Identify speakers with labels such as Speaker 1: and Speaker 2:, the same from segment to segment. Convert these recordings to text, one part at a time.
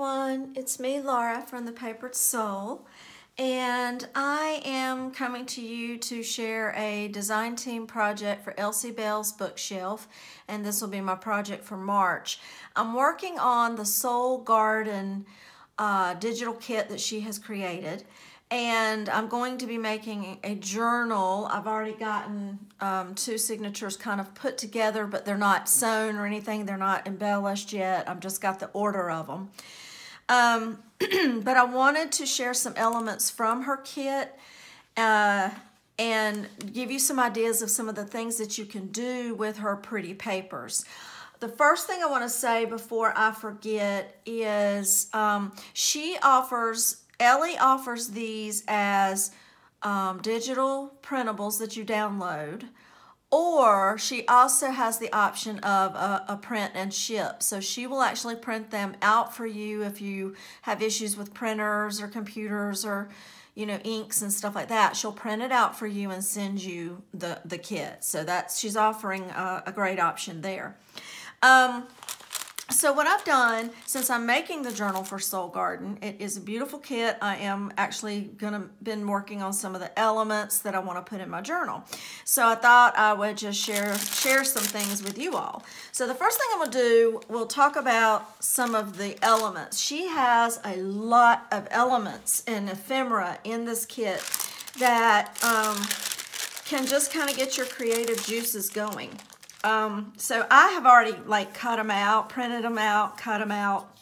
Speaker 1: everyone. It's me, Laura, from The Papered Soul, and I am coming to you to share a design team project for EllsieBeLs BookShelf, and this will be my project for March. I'm working on the Soul Garden uh, digital kit that she has created, and I'm going to be making a journal. I've already gotten um, two signatures kind of put together, but they're not sewn or anything. They're not embellished yet. I've just got the order of them. Um, but I wanted to share some elements from her kit uh, and give you some ideas of some of the things that you can do with her pretty papers. The first thing I want to say before I forget is um, she offers Ellie offers these as um, digital printables that you download, or she also has the option of a, a, print and ship. So she will actually print them out for you if you have issues with printers or computers or you know inks and stuff like that. She'll print it out for you and send you the the kit. So that's she's offering a, a great option there. Um, so what I've done, since I'm making the journal for Soul Garden, it is a beautiful kit. I am actually gonna been working on some of the elements that I want to put in my journal. So I thought I would just share share some things with you all. So the first thing I'm gonna do, we'll talk about some of the elements. She has a lot of elements and ephemera in this kit that um, can just kind of get your creative juices going. Um, so I have already like cut them out, printed them out, cut them out.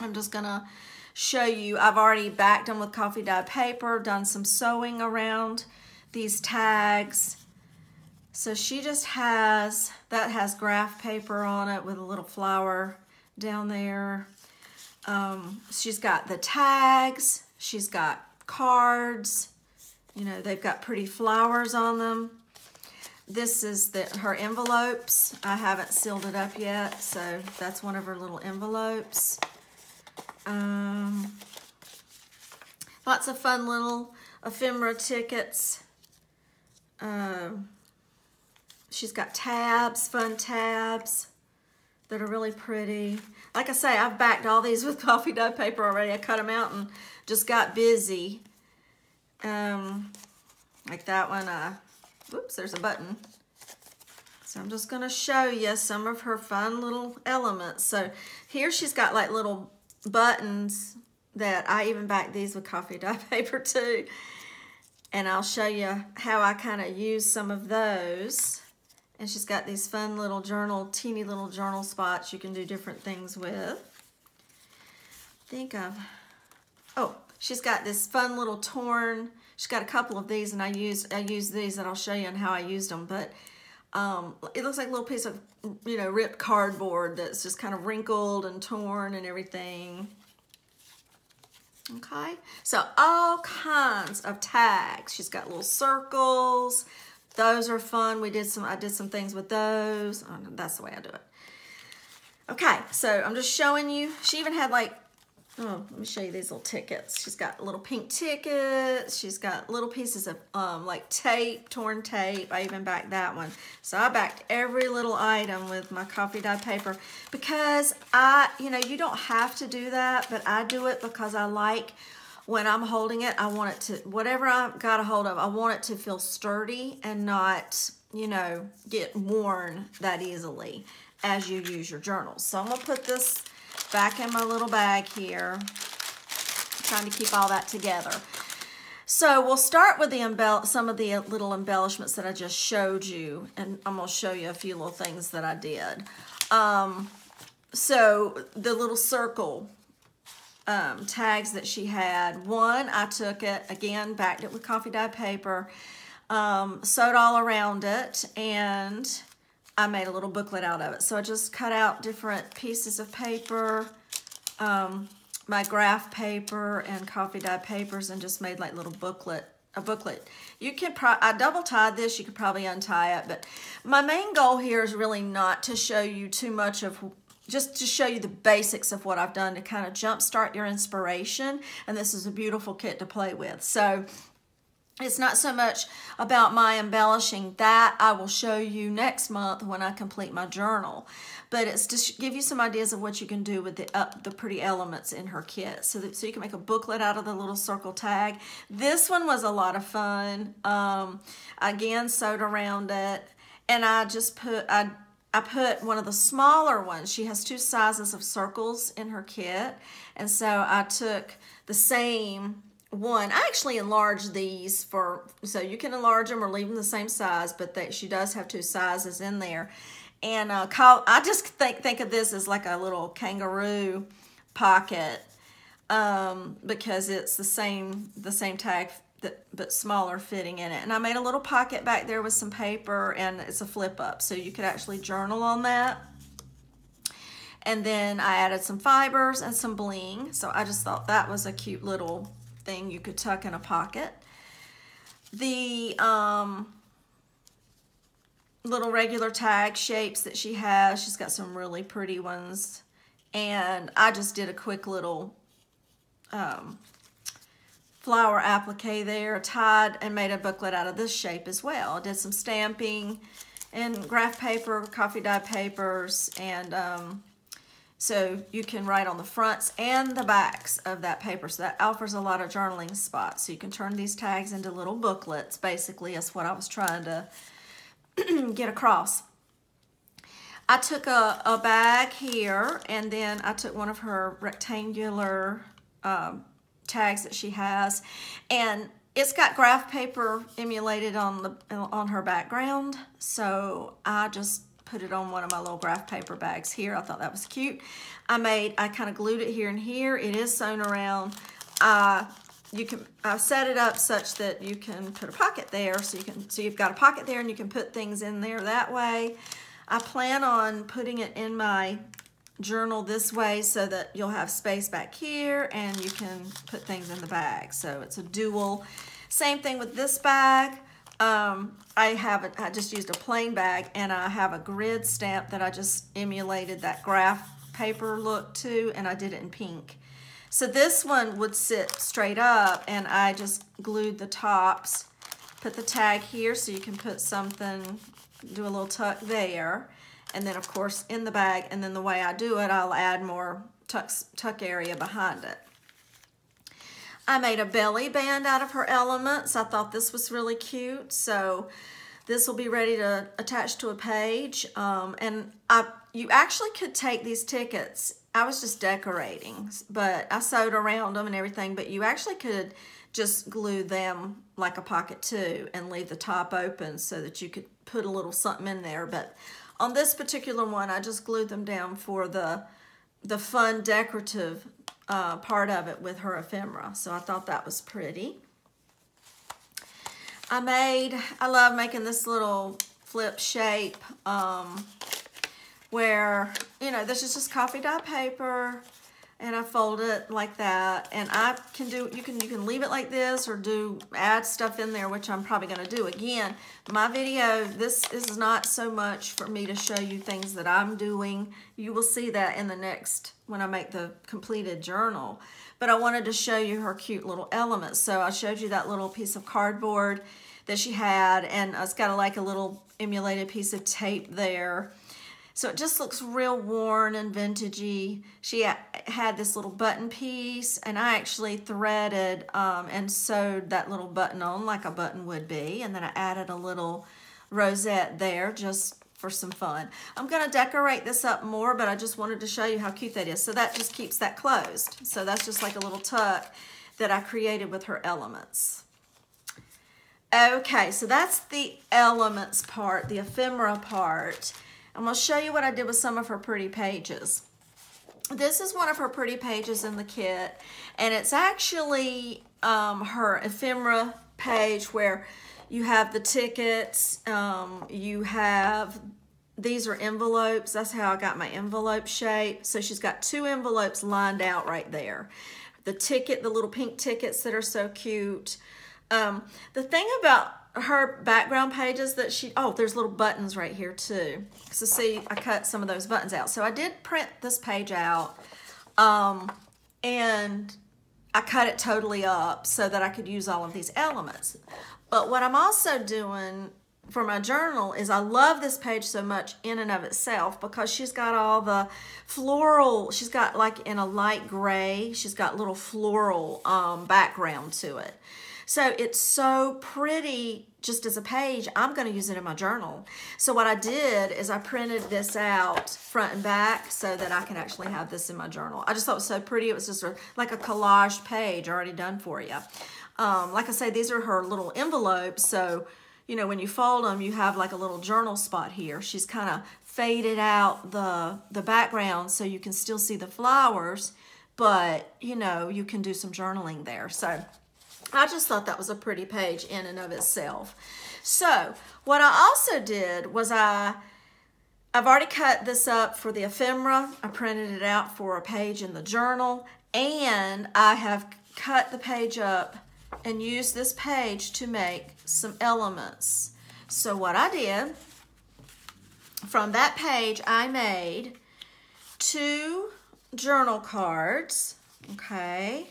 Speaker 1: I'm just gonna show you. I've already backed them with coffee dye paper, done some sewing around these tags. So she just has, that has graph paper on it with a little flower down there. Um, she's got the tags, she's got cards, you know, they've got pretty flowers on them. This is the, her envelopes. I haven't sealed it up yet, so that's one of her little envelopes. Um, lots of fun little ephemera tickets. Um, she's got tabs, fun tabs that are really pretty. Like I say, I've backed all these with coffee dye paper already. I cut them out and just got busy. Um, like that one, uh, Oops, there's a button. So I'm just gonna show you some of her fun little elements. So here she's got like little buttons that I even back these with coffee dye paper too. And I'll show you how I kind of use some of those. And she's got these fun little journal, teeny little journal spots you can do different things with. think of, oh, she's got this fun little torn She's got a couple of these, and I use I use these, and I'll show you on how I used them. But um, it looks like a little piece of you know ripped cardboard that's just kind of wrinkled and torn and everything. Okay, so all kinds of tags. She's got little circles. Those are fun. We did some. I did some things with those. Oh, that's the way I do it. Okay, so I'm just showing you. She even had like Oh, let me show you these little tickets. She's got little pink tickets. She's got little pieces of um, like tape, torn tape. I even backed that one. So I backed every little item with my coffee dye paper because I, you know, you don't have to do that, but I do it because I like when I'm holding it, I want it to, whatever I've got a hold of, I want it to feel sturdy and not, you know, get worn that easily as you use your journals. So I'm going to put this back in my little bag here. trying to keep all that together. So we'll start with the embell some of the little embellishments that I just showed you, and I'm gonna show you a few little things that I did. Um, so the little circle um, tags that she had, one, I took it, again, backed it with coffee dye paper, um, sewed all around it, and I made a little booklet out of it. So I just cut out different pieces of paper, um, my graph paper and coffee dye papers and just made like little booklet, a booklet. You can, pro I double tied this, you could probably untie it, but my main goal here is really not to show you too much of just to show you the basics of what I've done to kind of jumpstart your inspiration. And this is a beautiful kit to play with. So it's not so much about my embellishing that I will show you next month when I complete my journal but it's to give you some ideas of what you can do with the uh, the pretty elements in her kit so that, so you can make a booklet out of the little circle tag this one was a lot of fun um, again sewed around it and I just put I I put one of the smaller ones. She has two sizes of circles in her kit. And so I took the same one. I actually enlarged these for, so you can enlarge them or leave them the same size, but that she does have two sizes in there. And uh, I just think, think of this as like a little kangaroo pocket um, because it's the same, the same tag that, but smaller fitting in it. And I made a little pocket back there with some paper and it's a flip up. So you could actually journal on that. And then I added some fibers and some bling. So I just thought that was a cute little thing you could tuck in a pocket. The um, little regular tag shapes that she has, she's got some really pretty ones. And I just did a quick little um, flower applique there, tied and made a booklet out of this shape as well. I did some stamping and graph paper, coffee dye papers, and um, so you can write on the fronts and the backs of that paper. So that offers a lot of journaling spots. So you can turn these tags into little booklets, basically, is what I was trying to get across. I took a, a bag here, and then I took one of her rectangular um, tags that she has, and it's got graph paper emulated on the on her background. So I just put it on one of my little graph paper bags here. I thought that was cute. I made, I kind of glued it here and here. It is sewn around. Uh, you can, I set it up such that you can put a pocket there. So you can, so you've got a pocket there and you can put things in there that way. I plan on putting it in my journal this way so that you'll have space back here and you can put things in the bag. So it's a dual. Same thing with this bag. Um, I have it, I just used a plain bag and I have a grid stamp that I just emulated that graph paper look to and I did it in pink. So this one would sit straight up and I just glued the tops, put the tag here so you can put something, do a little tuck there. And then of course in the bag and then the way I do it, I'll add more tuck, tuck area behind it. I made a belly band out of her elements. I thought this was really cute. So this will be ready to attach to a page. Um, and I, you actually could take these tickets. I was just decorating, but I sewed around them and everything. But you actually could just glue them like a pocket too and leave the top open so that you could put a little something in there. But on this particular one, I just glued them down for the the fun decorative uh, part of it with her ephemera. So I thought that was pretty. I made, I love making this little flip shape um, where, you know, this is just coffee dye paper and I fold it like that and I can do you can you can leave it like this or do add stuff in there which I'm probably going to do again. My video this is not so much for me to show you things that I'm doing. You will see that in the next when I make the completed journal. But I wanted to show you her cute little elements. So I showed you that little piece of cardboard that she had and it's got a, like a little emulated piece of tape there so it just looks real worn and vintagey. She had this little button piece and I actually threaded um, and sewed that little button on like a button would be. And then I added a little rosette there just for some fun. I'm gonna decorate this up more, but I just wanted to show you how cute that is. So that just keeps that closed. So that's just like a little tuck that I created with her elements. Okay, so that's the elements part, the ephemera part. I'm going to show you what I did with some of her pretty pages. This is one of her pretty pages in the kit, and it's actually um, her ephemera page where you have the tickets, um, you have, these are envelopes. That's how I got my envelope shape. So she's got two envelopes lined out right there. The ticket, the little pink tickets that are so cute. Um, the thing about her background pages that she, oh, there's little buttons right here too. So see, I cut some of those buttons out. So I did print this page out um, and I cut it totally up so that I could use all of these elements. But what I'm also doing for my journal is I love this page so much in and of itself because she's got all the floral, she's got like in a light gray, she's got little floral um, background to it. So it's so pretty just as a page. I'm going to use it in my journal. So what I did is I printed this out front and back so that I can actually have this in my journal. I just thought it was so pretty. It was just like a collage page already done for you. Um, like I say, these are her little envelopes. So, you know, when you fold them, you have like a little journal spot here. She's kind of faded out the, the background so you can still see the flowers, but, you know, you can do some journaling there. So I just thought that was a pretty page in and of itself. So what I also did was I, I've already cut this up for the ephemera. I printed it out for a page in the journal and I have cut the page up and used this page to make some elements. So what I did, from that page I made two journal cards, okay,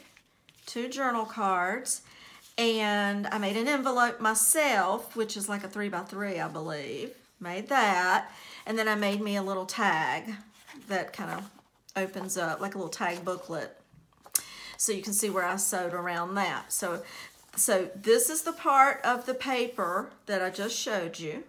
Speaker 1: two journal cards, and I made an envelope myself, which is like a three by three, I believe. Made that. And then I made me a little tag that kind of opens up, like a little tag booklet. So you can see where I sewed around that. So, so this is the part of the paper that I just showed you.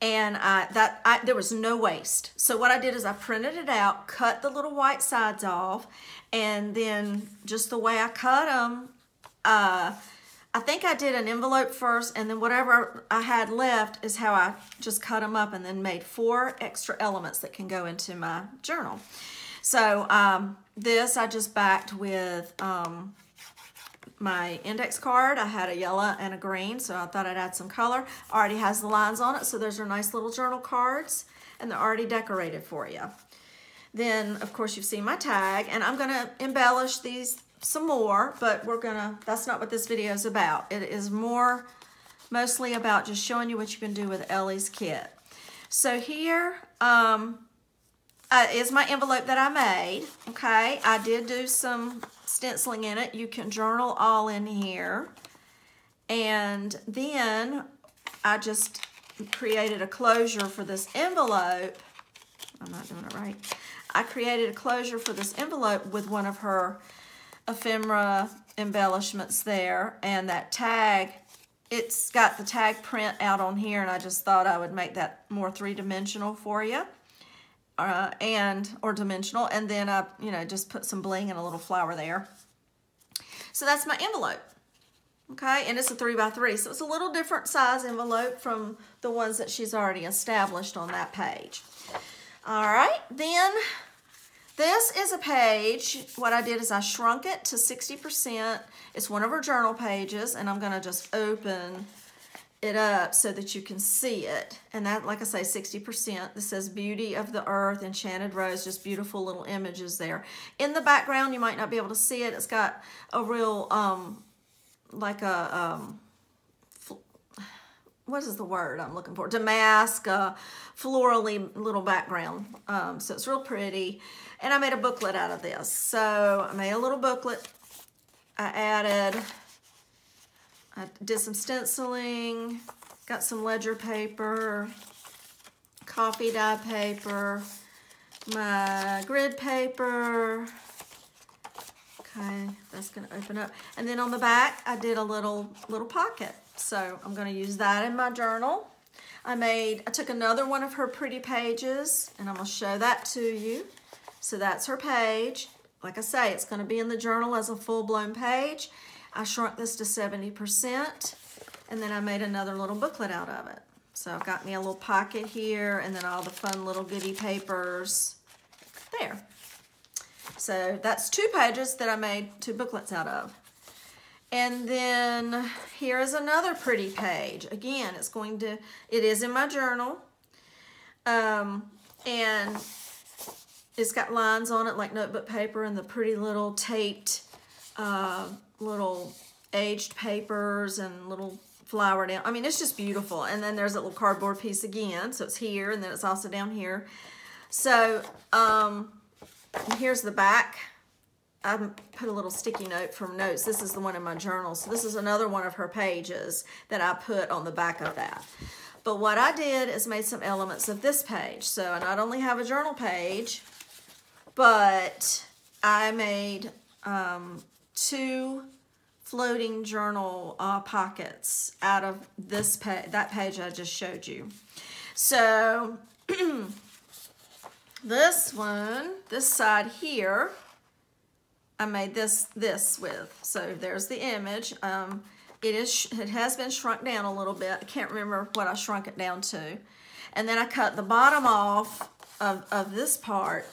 Speaker 1: And I, that I, there was no waste. So what I did is I printed it out, cut the little white sides off, and then just the way I cut them, uh, I think I did an envelope first and then whatever I had left is how I just cut them up and then made four extra elements that can go into my journal. So um, this I just backed with um, my index card. I had a yellow and a green, so I thought I'd add some color. Already has the lines on it, so those are nice little journal cards, and they're already decorated for you. Then, of course, you've seen my tag, and I'm going to embellish these some more, but we're gonna, that's not what this video is about. It is more mostly about just showing you what you can do with Ellie's kit. So here um, uh, is my envelope that I made, okay? I did do some stenciling in it. You can journal all in here. And then I just created a closure for this envelope. I'm not doing it right. I created a closure for this envelope with one of her ephemera embellishments there and that tag it's got the tag print out on here and I just thought I would make that more three-dimensional for you uh, and or dimensional and then I you know just put some bling and a little flower there. So that's my envelope okay? And it's a three by three so it's a little different size envelope from the ones that she's already established on that page. All right then this is a page, what I did is I shrunk it to 60%. It's one of her journal pages, and I'm gonna just open it up so that you can see it. And that, like I say, 60%. This says Beauty of the Earth, Enchanted Rose, just beautiful little images there. In the background, you might not be able to see it. It's got a real, um, like a, um, what is the word I'm looking for? Damask, uh, florally little background. Um, so it's real pretty. And I made a booklet out of this. So I made a little booklet. I added, I did some stenciling, got some ledger paper, coffee dye paper, my grid paper. Okay, that's gonna open up. And then on the back, I did a little, little pocket. So I'm gonna use that in my journal. I made, I took another one of her pretty pages and I'm gonna show that to you. So that's her page. Like I say, it's going to be in the journal as a full-blown page. I shrunk this to 70%, and then I made another little booklet out of it. So I've got me a little pocket here, and then all the fun little goodie papers there. So that's two pages that I made two booklets out of. And then here is another pretty page. Again, it's going to, it is in my journal. Um, and it's got lines on it like notebook paper and the pretty little taped uh, little aged papers and little flower down. I mean, it's just beautiful. And then there's a little cardboard piece again. So it's here and then it's also down here. So um, here's the back I put a little sticky note from notes. This is the one in my journal. So this is another one of her pages that I put on the back of that. But what I did is made some elements of this page. So I not only have a journal page, but I made um, two floating journal uh, pockets out of this page, that page I just showed you. So this one, this side here, I made this this with. So there's the image. Um, it is it has been shrunk down a little bit. I can't remember what I shrunk it down to. And then I cut the bottom off of, of this part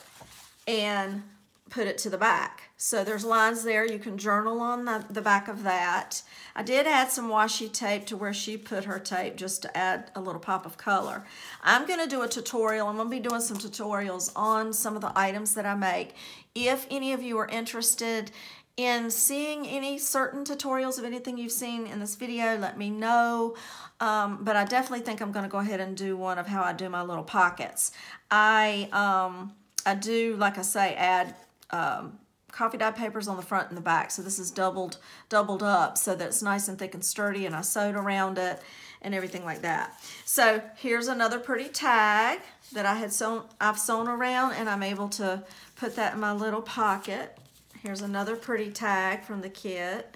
Speaker 1: and put it to the back. So there's lines there. You can journal on the, the back of that. I did add some washi tape to where she put her tape just to add a little pop of color. I'm going to do a tutorial. I'm going to be doing some tutorials on some of the items that I make. If any of you are interested in seeing any certain tutorials of anything you've seen in this video, let me know. Um, but I definitely think I'm going to go ahead and do one of how I do my little pockets. I, um, I do, like I say, add um, coffee dye papers on the front and the back. So this is doubled, doubled up so that it's nice and thick and sturdy and I sewed around it and everything like that. So here's another pretty tag that I had sewn, I've sewn around and I'm able to put that in my little pocket. Here's another pretty tag from the kit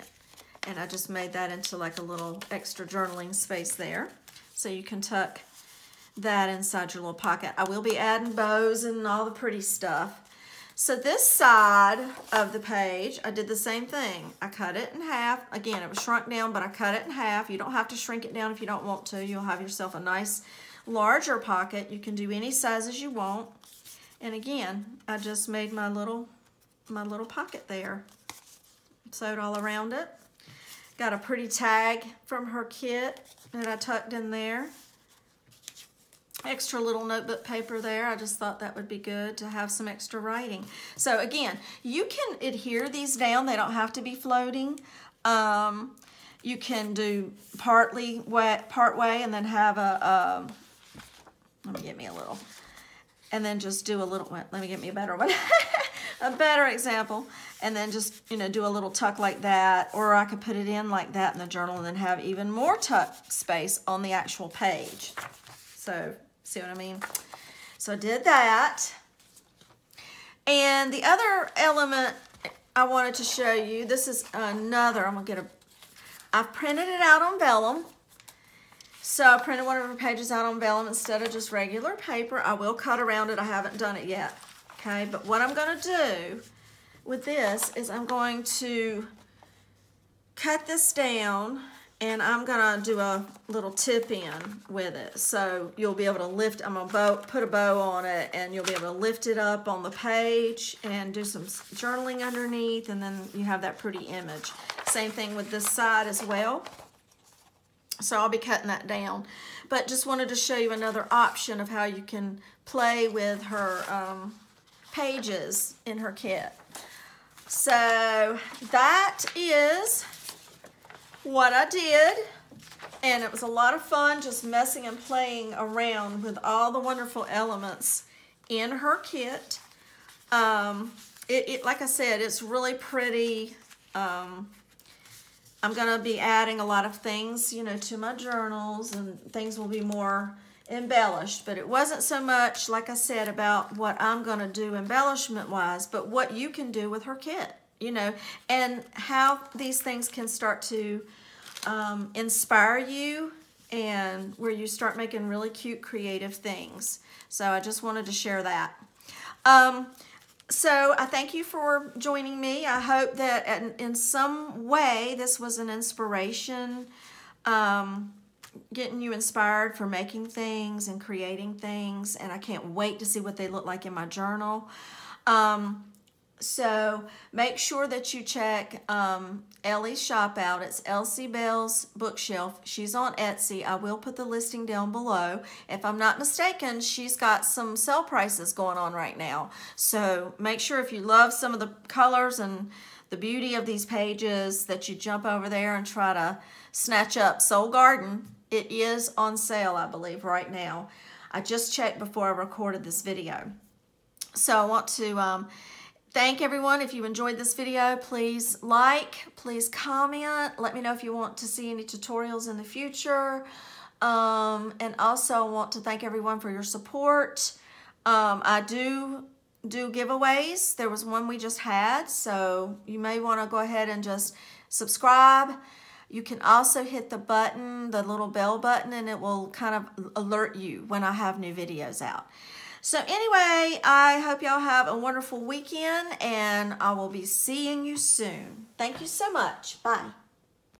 Speaker 1: and I just made that into like a little extra journaling space there. So you can tuck that inside your little pocket. I will be adding bows and all the pretty stuff. So this side of the page, I did the same thing. I cut it in half. Again, it was shrunk down, but I cut it in half. You don't have to shrink it down if you don't want to. You'll have yourself a nice larger pocket. You can do any sizes you want. And again, I just made my little my little pocket there. Sewed all around it. Got a pretty tag from her kit that I tucked in there extra little notebook paper there. I just thought that would be good to have some extra writing. So again, you can adhere these down. They don't have to be floating. Um, you can do partly wet, part way and then have a, um, let me get me a little, and then just do a little, let me get me a better one. a better example and then just you know do a little tuck like that or I could put it in like that in the journal and then have even more tuck space on the actual page so See what I mean? So I did that. And the other element I wanted to show you, this is another, I'm gonna get a, I've printed it out on vellum. So I printed one of her pages out on vellum instead of just regular paper. I will cut around it, I haven't done it yet. Okay, but what I'm gonna do with this is I'm going to cut this down and I'm gonna do a little tip in with it. So you'll be able to lift, I'm gonna bow, put a bow on it and you'll be able to lift it up on the page and do some journaling underneath and then you have that pretty image. Same thing with this side as well. So I'll be cutting that down. But just wanted to show you another option of how you can play with her um, pages in her kit. So that is what I did, and it was a lot of fun just messing and playing around with all the wonderful elements in her kit. Um, it, it, like I said, it's really pretty. Um, I'm going to be adding a lot of things, you know, to my journals, and things will be more embellished. But it wasn't so much, like I said, about what I'm going to do embellishment-wise, but what you can do with her kit you know, and how these things can start to um, inspire you and where you start making really cute creative things. So I just wanted to share that. Um, so I thank you for joining me. I hope that in, in some way this was an inspiration, um, getting you inspired for making things and creating things. And I can't wait to see what they look like in my journal. Um, so make sure that you check um, Ellie's shop out. It's Elsie Bell's Bookshelf. She's on Etsy. I will put the listing down below. If I'm not mistaken, she's got some sale prices going on right now. So make sure if you love some of the colors and the beauty of these pages that you jump over there and try to snatch up Soul Garden. It is on sale, I believe, right now. I just checked before I recorded this video. So I want to... Um, thank everyone. If you enjoyed this video, please like, please comment. Let me know if you want to see any tutorials in the future. Um, and also I want to thank everyone for your support. Um, I do do giveaways. There was one we just had, so you may want to go ahead and just subscribe. You can also hit the button, the little bell button, and it will kind of alert you when I have new videos out. So anyway, I hope y'all have a wonderful weekend, and I will be seeing you soon. Thank you so much. Bye.